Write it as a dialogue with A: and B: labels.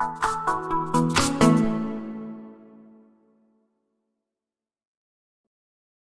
A: you.